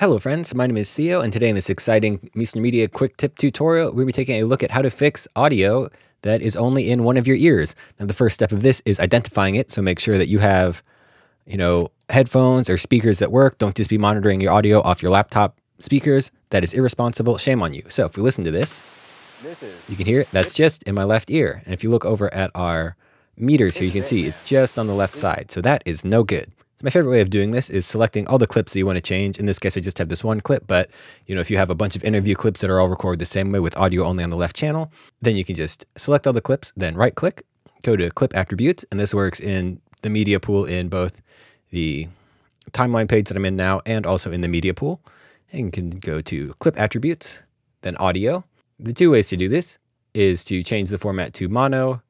Hello friends, my name is Theo and today in this exciting Miesner Media quick tip tutorial, we're going to be taking a look at how to fix audio that is only in one of your ears. Now the first step of this is identifying it, so make sure that you have, you know, headphones or speakers that work. Don't just be monitoring your audio off your laptop speakers. That is irresponsible. Shame on you. So if we listen to this, this you can hear it. That's just in my left ear. And if you look over at our meters here, you can see it's just on the left side. So that is no good. So my favorite way of doing this is selecting all the clips that you want to change. In this case, I just have this one clip, but you know, if you have a bunch of interview clips that are all recorded the same way with audio only on the left channel, then you can just select all the clips, then right click, go to clip attributes, and this works in the media pool in both the timeline page that I'm in now and also in the media pool. And you can go to clip attributes, then audio. The two ways to do this is to change the format to mono,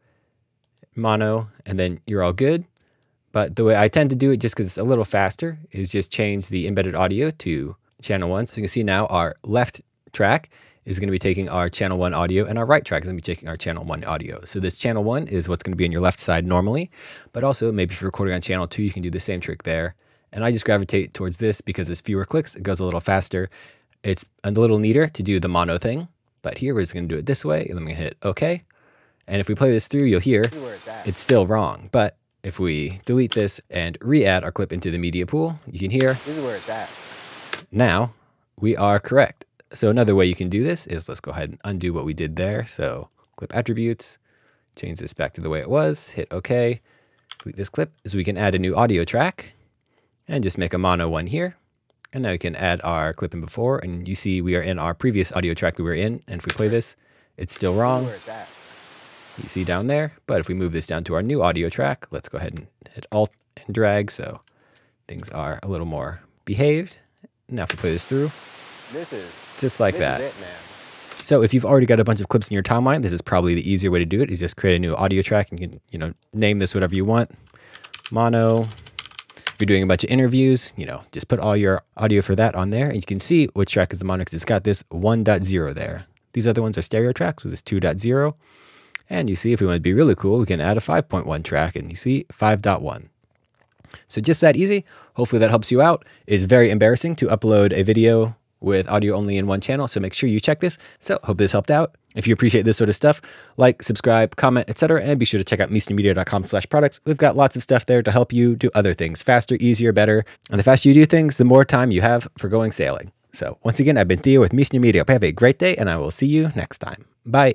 mono, and then you're all good. But the way I tend to do it, just because it's a little faster, is just change the embedded audio to channel one. So you can see now our left track is going to be taking our channel one audio and our right track is going to be taking our channel one audio. So this channel one is what's going to be on your left side normally, but also maybe if you're recording on channel two, you can do the same trick there. And I just gravitate towards this because it's fewer clicks. It goes a little faster. It's a little neater to do the mono thing, but here we're just going to do it this way. And then we hit okay. And if we play this through, you'll hear it's still wrong, but if we delete this and re-add our clip into the media pool, you can hear this is where it's at. Now we are correct. So another way you can do this is let's go ahead and undo what we did there. So clip attributes, change this back to the way it was, hit OK. Delete this clip so we can add a new audio track and just make a mono one here. And now we can add our clip in before and you see we are in our previous audio track that we were in. And if we play this, it's still wrong you see down there. But if we move this down to our new audio track, let's go ahead and hit Alt and drag so things are a little more behaved. Now if we play this through, this is just like that. So if you've already got a bunch of clips in your timeline, this is probably the easier way to do it. Is just create a new audio track and you can you know name this whatever you want. Mono. If you're doing a bunch of interviews, you know, just put all your audio for that on there, and you can see which track is the mono because it's got this 1.0 there. These other ones are stereo tracks with this 2.0. And you see, if we want to be really cool, we can add a 5.1 track and you see 5.1. So just that easy. Hopefully that helps you out. It's very embarrassing to upload a video with audio only in one channel, so make sure you check this. So hope this helped out. If you appreciate this sort of stuff, like, subscribe, comment, etc., and be sure to check out miesnermedia.com slash products. We've got lots of stuff there to help you do other things faster, easier, better. And the faster you do things, the more time you have for going sailing. So once again, I've been Theo with Miesner Media. Have a great day, and I will see you next time. Bye.